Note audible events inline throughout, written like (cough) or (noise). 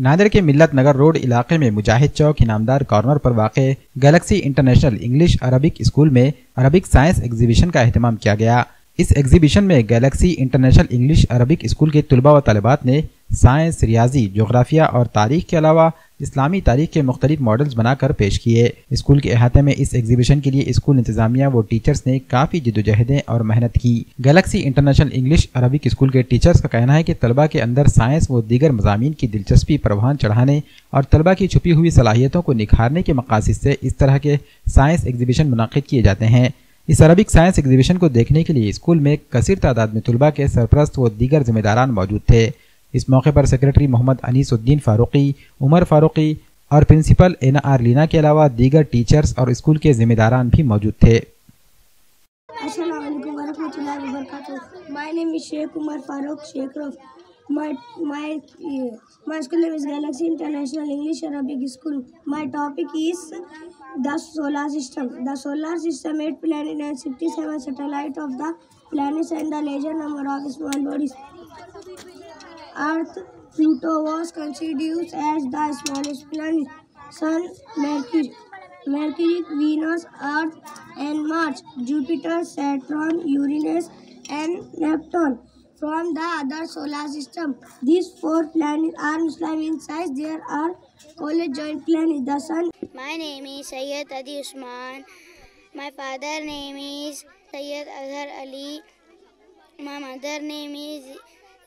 नादर के मिल्लत नगर रोड इलाके में मुजाहिद चौक इनामदार कॉर्नर पर वाक़ Galaxy International English Arabic School में अरबिक साइंस एग्जीबिशन का अहतमाम किया गया। इस एग्जीबिशन में Galaxy International English Arabic School के तलबा व तलबात ने साइंस, रियाजी जोग्राफिया और तारीख के अलावा इस्लामी तारीख के मुख्तलिफ़ मॉडल्स बनाकर पेश किए। स्कूल के अहाते में इस एग्जीबिशन के लिए स्कूल इंतजामिया व टीचर्स ने काफ़ी जदोजहदें और मेहनत की। Galaxy International English Arabic School के टीचर्स का कहना है कि तलबा के अंदर साइंस व दीगर मजामी की दिलचस्पी प्रवान चढ़ाने और तलबा की छुपी हुई सलाहियतों को निखारने के मकासद से इस तरह के साइंस एग्जीबिशन मुनद किए जाते हैं। इस अरबिक साइंस एग्जीबिशन को देखने के लिए स्कूल में कसर तादाद में तलबा के सरप्रस्त व दीगर जिम्मेदारान मौजूद थे। इस मौके पर सेक्रेटरी मोहम्मद अनीसुद्दीन फारूकी उमर फारूकी और प्रिंसिपल एना आर लीना के अलावा दीगर टीचर्स और स्कूल के जिम्मेदारान भी मौजूद थे My name is Sheikh Umar Farooq Sheikh Rof. My my my school name is Galaxy International English Arabic School. My topic is the solar system. The solar system eight planets and sixty-seven satellites of the planets and the larger number of small bodies. Pluto was considered as the smallest planet. Sun, Mercury, Mercury, Venus, Earth, and Mars, Jupiter, Saturn, Uranus, and Neptune. From the other solar system, these four planets are Muslim in size. There are called joint planets. The Sun. My name is Sayyid Adi Usman. My father name is Sayyid Azhar Ali. My mother name is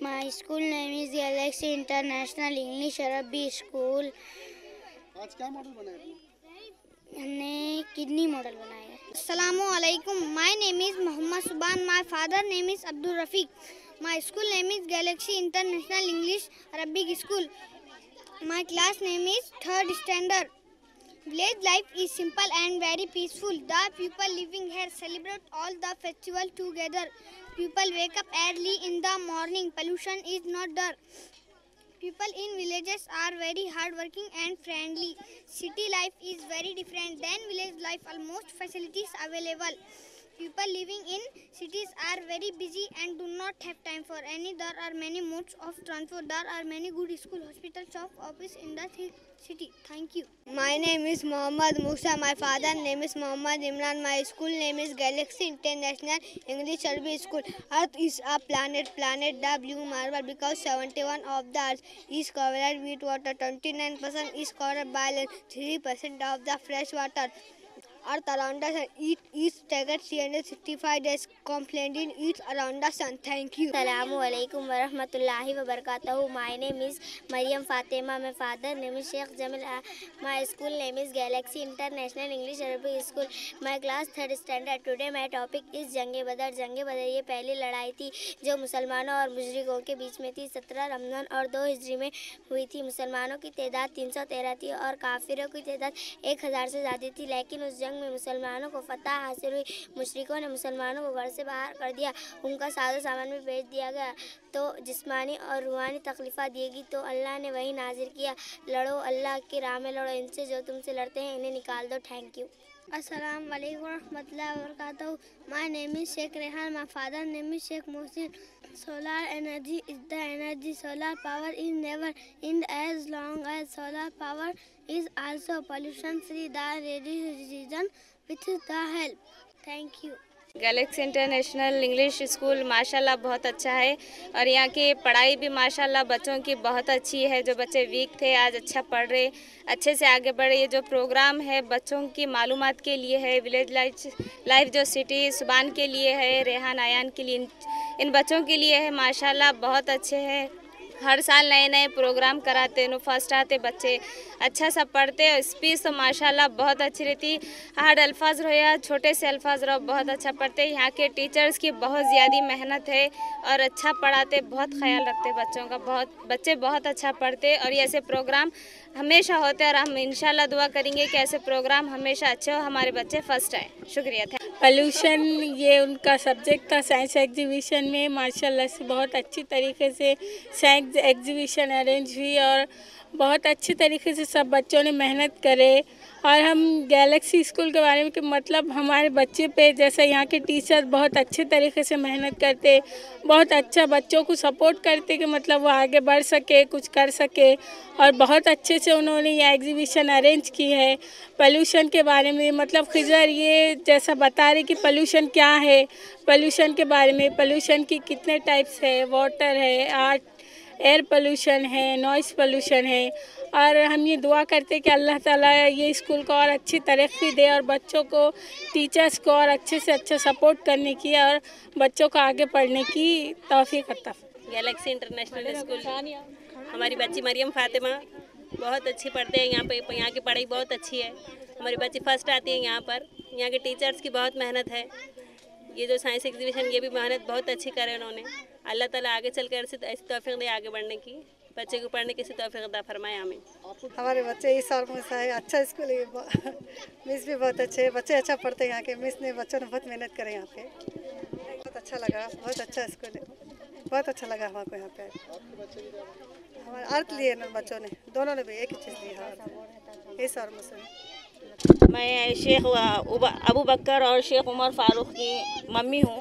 My school name is Galaxy International English Arab School. आज क्या model बनाया हमने kidney model बनाया अलैकुम my name is Mohammed Subhan my father name is Abdul Rafiq my school name is Galaxy International English Arabic School my class name is third standard village life is simple and very peaceful the people living here celebrate all the festival together People wake up early in the morning. Pollution is not there. People in villages are very hardworking and friendly. City life is very different than village life. Almost facilities available. People living in cities are very busy and do not have time for any. There are many modes of transport. There are many good school, hospital, shop, office in the city. Thank you. My name is Muhammad Musa. My father name is Muhammad Imran. My school name is Galaxy International English Service School. Earth is a planet, planet the blue marble because 71 of the earth is covered with water. 29% is covered by land. 3% of the fresh water. Earth around us and each, each staggered 365 days complaining each around the sun. Thank you. Assalamu alaikum wa rahmatullahi wa barakatuhu. My name is Mariam Fatima. My father name is Sheikh Jamil. My school name is Galaxy International English Arabic School. My class third standard. Today my topic is जंग बदर जंग बदर ये पहली लड़ाई थी जो मुसलमानों और मुशरकों के बीच में थी सत्रह रमज़ान और दो हिजरी में हुई थी मुसलमानों की तादाद तीन सौ तेरह थी और काफिरों की तादाद एक हज़ार से ज़्यादा थी लेकिन उस में मुसलमानों को फतह हासिल हुई। मुशरकों ने मुसलमानों को घर से बाहर कर दिया, उनका साजो सामान भी भेज दिया गया। तो जिसमानी और रूहानी तकलीफा दिएगी तो अल्लाह ने वही नाजिर किया। लड़ो, अल्लाह के राम लड़ो, इनसे जो तुमसे लड़ते हैं, इन्हें निकाल दो। थैंक यू असलम वरहमल्ला वरक माँ name is Shaikh Rehan my father name is Shaikh Mohsin solar energy is the energy solar power is never in as long as solar power is also pollution free. The reason with the help. Thank you. Galaxy International English School माशाल्लाह बहुत अच्छा है और यहाँ की पढ़ाई भी माशाल्लाह बच्चों की बहुत अच्छी है जो बच्चे वीक थे, आज अच्छा पढ़ रहे, अच्छे से आगे बढ़ रहे ये जो प्रोग्राम है बच्चों की मालूम के लिए है विलेज लाइफ लाइफ जो सिटी सुबान के लिए है, रेहान आयान के लिए, इन बच्चों के लिए है, माशाल्लाह बहुत अच्छे हैं हर साल नए नए प्रोग्राम कराते हैं फ़र्स्ट आते बच्चे अच्छा सा पढ़ते स्पीच तो माशाल्लाह बहुत अच्छी रहती। हार्ड अल्फाज रहो या छोटे से अल्फाज रहो, बहुत अच्छा पढ़ते। यहाँ के टीचर्स की बहुत ज़्यादा मेहनत है और अच्छा पढ़ाते, बहुत ख्याल रखते बच्चों का, बहुत, बच्चे बहुत अच्छा पढ़ते और ये ऐसे प्रोग्राम हमेशा होते और हम इंशाल्लाह दुआ करेंगे कि ऐसे प्रोग्राम हमेशा अच्छे हो, हमारे बच्चे फ़र्स्ट आए। शुक्रिया था पॉल्यूशन ये उनका सब्जेक्ट था साइंस एग्जीबिशन में, माशाल्लाह से बहुत अच्छी तरीके से साइंस एग्जीबिशन अरेंज हुई और बहुत अच्छे तरीके से सब बच्चों ने मेहनत करे। और हम गैलेक्सी स्कूल के बारे में कि मतलब हमारे बच्चे पे जैसे यहाँ के टीचर बहुत अच्छे तरीके से मेहनत करते, बहुत अच्छा बच्चों को सपोर्ट करते कि मतलब वो आगे बढ़ सके, कुछ कर सके। और बहुत अच्छे से उन्होंने ये एग्जीबिशन अरेंज की है। पोल्यूशन के बारे में मतलब खिजर ये जैसा बता रहे कि पोल्यूशन क्या है? पोल्यूशन के बारे में पोल्यूशन की कितने टाइप्स है? वाटर है आर्ट एयर पोल्यूशन है नॉइस पोल्यूशन है। और हम ये दुआ करते हैं कि अल्लाह ताला ये स्कूल को और अच्छी तरक्की दे और बच्चों को टीचर्स को और अच्छे से अच्छे सपोर्ट करने की और बच्चों को आगे पढ़ने की तोफ़ी करता गैलेक्सी इंटरनेशनल स्कूल हमारी बच्ची मरियम फातिमा बहुत अच्छी पढ़ते हैं, यहाँ पे, यहाँ की पढ़ाई बहुत अच्छी है। हमारी बच्ची फ़र्स्ट आती है यहाँ पर। यहाँ के टीचर्स की बहुत मेहनत है। ये जो साइंस एग्जीबिशन ये भी मेहनत बहुत अच्छी करे उन्होंने। अल्लाह ताला आगे चल कर ऐसी तोफ़ी दे आगे बढ़ने की बच्चे को पढ़ने की तोफ़ी अदा फरमाए हमें हमारे बच्चे इस साल में है अच्छा स्कूल है (laughs) मिस भी बहुत अच्छे हैं बच्चे अच्छा पढ़ते हैं यहाँ के मिस ने बच्चों ने बहुत मेहनत करे यहाँ पे। बहुत अच्छा लगा बहुत अच्छा स्कूल है बहुत अच्छा लगा हमको यहाँ पे। हमारे अर्थ लिए ना बच्चों ने दोनों ने भी एक ही चीज़ ली इस और में मैं शेख अबू बकर और शेख उमर फारूक की मम्मी हूँ।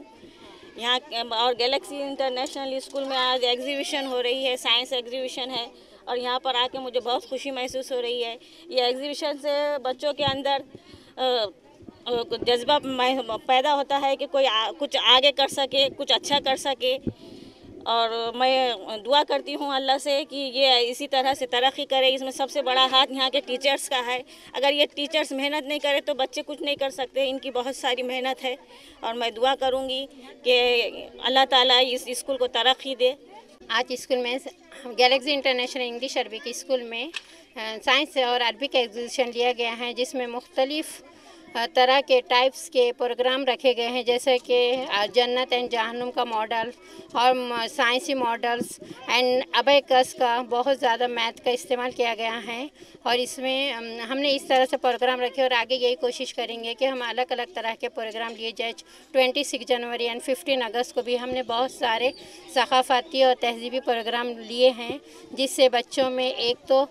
यहाँ और गैलेक्सी इंटरनेशनल स्कूल में आज एग्जीबिशन हो रही है साइंस एग्जीबिशन है। और यहाँ पर आके मुझे बहुत खुशी महसूस हो रही है। ये एग्जीबिशन से बच्चों के अंदर जज्बा पैदा होता है कि कोई आ, कुछ आगे कर सके कुछ अच्छा कर सके। और मैं दुआ करती हूँ अल्लाह से कि ये इसी तरह से तरक्की करे। इसमें सबसे बड़ा हाथ यहाँ के टीचर्स का है। अगर ये टीचर्स मेहनत नहीं करे तो बच्चे कुछ नहीं कर सकते। इनकी बहुत सारी मेहनत है और मैं दुआ करूँगी कि अल्लाह ताला इस स्कूल को तरक्की दे। आज स्कूल में Galaxy International English Arabic School में साइंस और अरबिक एग्जीबिशन लिया गया है, जिसमें मुख्तलिफ़ तरह के टाइप्स के प्रोग्राम रखे गए हैं, जैसे कि जन्नत एंड जहनुम का मॉडल और साइंसी मॉडल्स एंड अबेकस का बहुत ज़्यादा मैथ का इस्तेमाल किया गया है। और इसमें हमने इस तरह से प्रोग्राम रखे और आगे यही कोशिश करेंगे कि हम अलग अलग तरह के प्रोग्राम लिए जाए। Twenty six January and fifteen August को भी हमने बहुत सारे सकाफती और तहजीबी प्रोग्राम लिए हैं, जिससे बच्चों में एक तो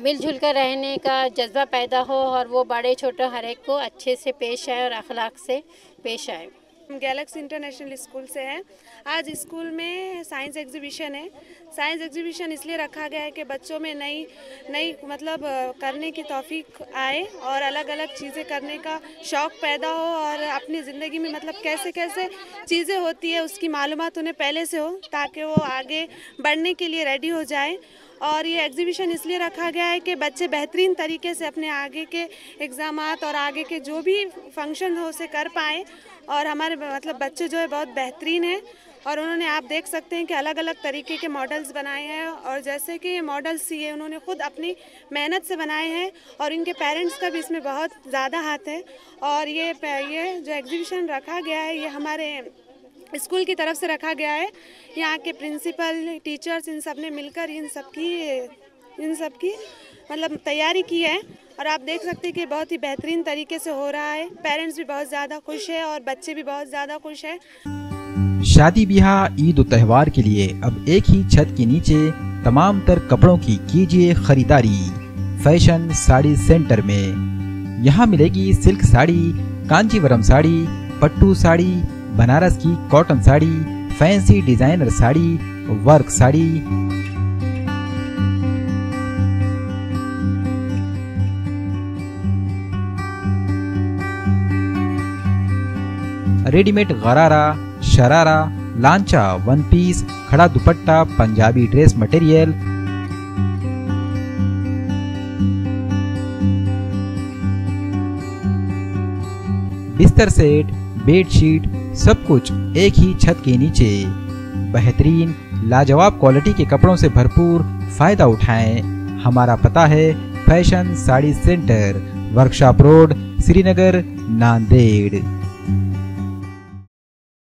मिलजुल कर रहने का जज्बा पैदा हो और वो बड़े, छोटे हर एक को अच्छे से पेश आए और अखलाक से पेश आए। गैलेक्सी इंटरनेशनल स्कूल से है। आज स्कूल में साइंस एग्जीबिशन है। साइंस एग्जीबिशन इसलिए रखा गया है कि बच्चों में नई नई मतलब करने की तौफीक आए और अलग अलग चीज़ें करने का शौक़ पैदा हो और अपनी ज़िंदगी में मतलब कैसे कैसे चीज़ें होती है उसकी मालूम उन्हें पहले से हो ताकि वो आगे बढ़ने के लिए रेडी हो जाए। और ये एग्जीबिशन इसलिए रखा गया है कि बच्चे बेहतरीन तरीके से अपने आगे के एग्ज़ाम और आगे के जो भी फ़ंक्शन हो उसे कर पाएँ और हमारे मतलब बच्चे जो है बहुत बेहतरीन हैं और उन्होंने, आप देख सकते हैं कि अलग अलग तरीके के मॉडल्स बनाए हैं और जैसे कि ये मॉडल्स ये उन्होंने खुद अपनी मेहनत से बनाए हैं और इनके पेरेंट्स का भी इसमें बहुत ज़्यादा हाथ है और ये ये जो एग्जीबिशन रखा गया है, ये हमारे स्कूल की तरफ़ से रखा गया है। यहाँ के प्रिंसिपल टीचर्स इन सबने मिलकर इन सब की, इन सब की मतलब तैयारी की है और आप देख सकते हैं कि बहुत ही बेहतरीन तरीके से हो रहा है। पेरेंट्स भी बहुत ज़्यादा खुश है और बच्चे भी बहुत ज़्यादा खुश है। शादी ब्याह, ईद त्यौहार के लिए अब एक ही छत के नीचे तमाम तर कपड़ों की कीजिए खरीदारी। फ़ैशन साड़ी सेंटर में। यहाँ मिलेगी सिल्क साड़ी, कांजीवरम साड़ी, पट्टू साड़ी, बनारस की cotton sari, fancy designer sari, work sari. Readymade gharara sharara, lancha, one piece, खड़ा दुपट्टा, पंजाबी ड्रेस मटेरियल। बिस्तर सेट बेडशीट सब कुछ एक ही छत के नीचे। बेहतरीन, लाजवाब क्वालिटी के कपड़ों से भरपूर फ़ायदा उठाएँ। हमारा पता है, fashion sari centre, workshop road, Srinagar, Nanded.